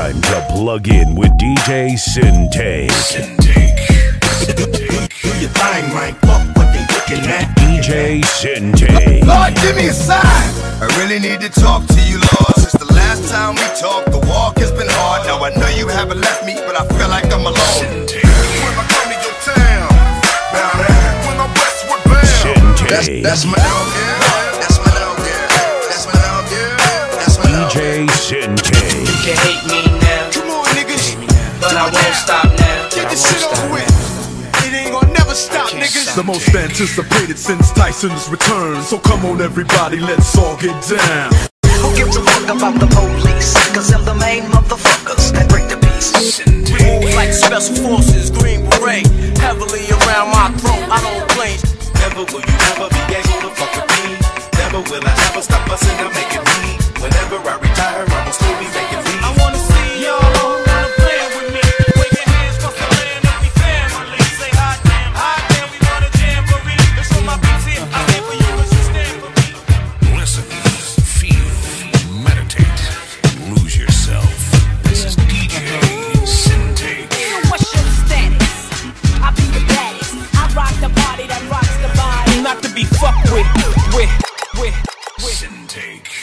time to plug in with DJ Sintake. Do your thing, right? Fuck what they looking at. DJ Sintake. Lord, give me a sign. I really need to talk to you, Lord. Since the last time we talked, the walk has been hard. Now I know you haven't left me, but I feel like I'm alone. When I come to your town, bow down. When I'm westward bound. That's, Sintake. that's my dog. That's my dog. That's my dog, yeah. That's my dog. DJ Sintake. Won't stop now. Get this shit over with. It ain't gonna never stop, niggas. The most anticipated since Tyson's return. So come on, everybody, let's all get down. Who gives a fuck about the police? Cause I'm the main motherfuckers that break the peace. We move like special forces, green beret, heavily around my throat. I don't blame. Never will you ever be able to fuck with me. Never will I ever stop busting and making me. fuck with, with, with, with. Sintake.